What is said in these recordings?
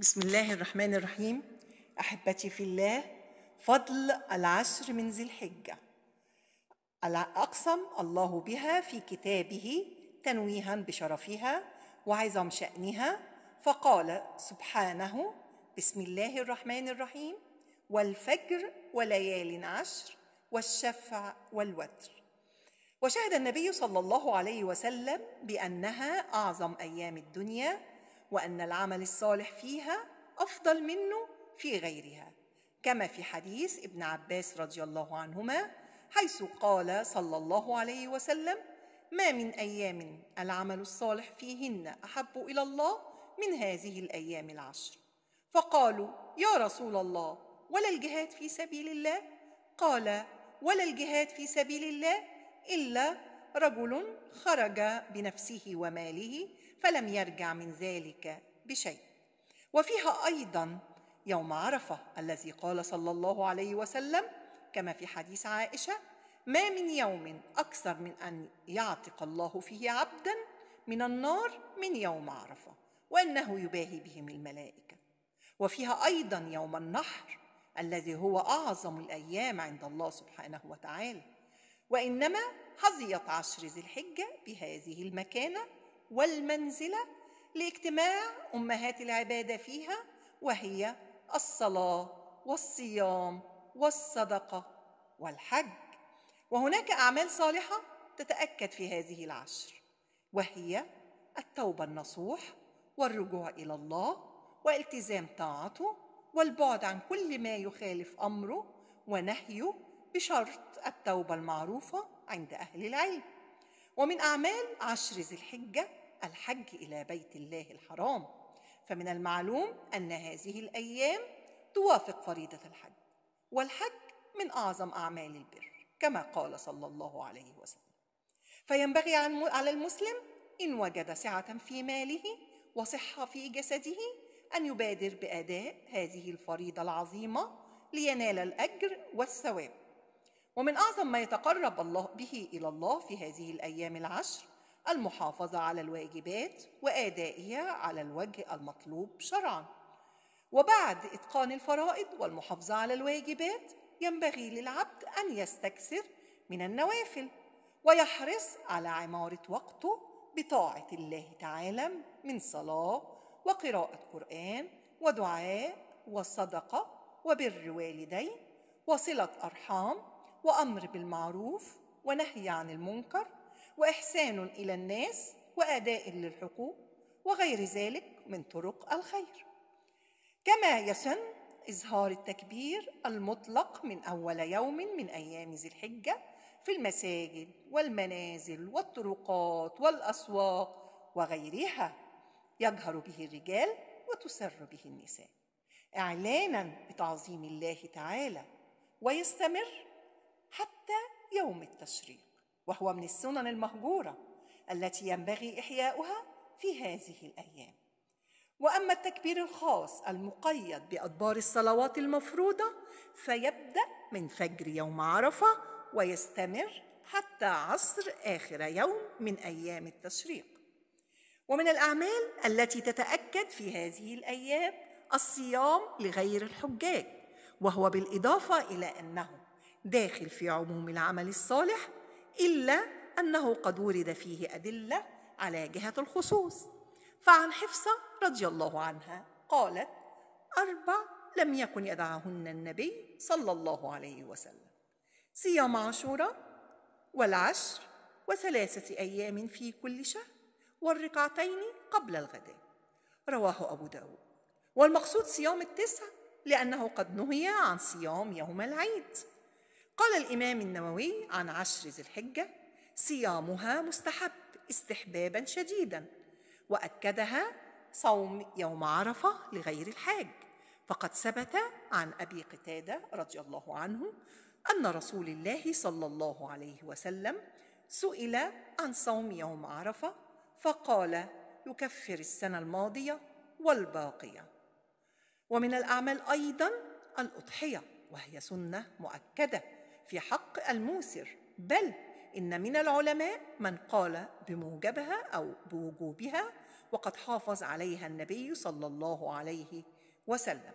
بسم الله الرحمن الرحيم. أحبتي في الله فضل العشر من ذي الحجة. اقسم الله بها في كتابه تنويها بشرفها وعظم شأنها فقال سبحانه بسم الله الرحمن الرحيم. والفجر وليال عشر والشفع والوتر. وشهد النبي صلى الله عليه وسلم بأنها أعظم أيام الدنيا وأن العمل الصالح فيها أفضل منه في غيرها كما في حديث ابن عباس رضي الله عنهما حيث قال صلى الله عليه وسلم ما من أيام العمل الصالح فيهن أحب إلى الله من هذه الأيام العشر. فقالوا يا رسول الله ولا الجهاد في سبيل الله؟ قال ولا الجهاد في سبيل الله إلا رجل خرج بنفسه وماله فلم يرجع من ذلك بشيء. وفيها أيضا يوم عرفة الذي قال صلى الله عليه وسلم كما في حديث عائشة ما من يوم أكثر من أن يعتق الله فيه عبدا من النار من يوم عرفة وأنه يباهي بهم الملائكة. وفيها أيضا يوم النحر الذي هو أعظم الأيام عند الله سبحانه وتعالى. وإنما حظيت عشر ذي الحجة بهذه المكانة والمنزلة لاجتماع أمهات العبادة فيها وهي الصلاة والصيام والصدقة والحج. وهناك أعمال صالحة تتأكد في هذه العشر وهي التوبة النصوح والرجوع إلى الله والتزام طاعته والبعد عن كل ما يخالف أمره ونهيه بشرط التوبة المعروفة عند أهل العلم. ومن أعمال عشر ذي الحجة الحج إلى بيت الله الحرام. فمن المعلوم أن هذه الأيام توافق فريضة الحج والحج من أعظم أعمال البر كما قال صلى الله عليه وسلم. فينبغي على المسلم إن وجد سعة في ماله وصحة في جسده أن يبادر بأداء هذه الفريضة العظيمة لينال الأجر والثواب. ومن أعظم ما يتقرب الله به إلى الله في هذه الأيام العشر المحافظة على الواجبات وأدائها على الوجه المطلوب شرعا. وبعد إتقان الفرائض والمحافظة على الواجبات ينبغي للعبد أن يستكثر من النوافل ويحرص على عمارة وقته بطاعة الله تعالى من صلاة وقراءة قرآن ودعاء وصدقة وبر والدين وصلة أرحام وأمر بالمعروف ونهي عن المنكر وإحسان إلى الناس وأداء للحقوق وغير ذلك من طرق الخير. كما يسن إظهار التكبير المطلق من أول يوم من أيام ذي الحجة في المساجد والمنازل والطرقات والأسواق وغيرها. يجهر به الرجال وتسر به النساء. إعلانا بتعظيم الله تعالى ويستمر حتى يوم التشريق وهو من السنن المهجورة التي ينبغي إحياؤها في هذه الأيام. وأما التكبير الخاص المقيد بأدبار الصلوات المفروضة فيبدأ من فجر يوم عرفة ويستمر حتى عصر آخر يوم من أيام التشريق. ومن الأعمال التي تتأكد في هذه الأيام الصيام لغير الحجاج وهو بالإضافة إلى أنه داخل في عموم العمل الصالح إلا أنه قد ورد فيه أدلة على جهة الخصوص. فعن حفصة رضي الله عنها قالت أربع لم يكن يدعهن النبي صلى الله عليه وسلم صيام عاشوراء والعشر وثلاثة أيام في كل شهر والركعتين قبل الغداء رواه أبو داود. والمقصود صيام التسع لأنه قد نهي عن صيام يوم العيد. قال الإمام النووي عن عشر ذي الحجة صيامها مستحب استحبابا شديدا وأكدها صوم يوم عرفة لغير الحاج. فقد ثبت عن أبي قتادة رضي الله عنه أن رسول الله صلى الله عليه وسلم سئل عن صوم يوم عرفة فقال يكفر السنة الماضية والباقية. ومن الأعمال أيضا الأضحية وهي سنة مؤكدة. في حق الموسر بل إن من العلماء من قال بموجبها أو بوجوبها وقد حافظ عليها النبي صلى الله عليه وسلم.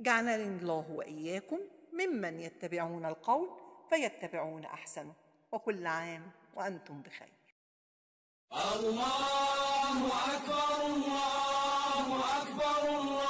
جعلني الله وإياكم ممن يتبعون القول فيتبعون أحسنه. وكل عام وأنتم بخير. الله أكبر الله أكبر الله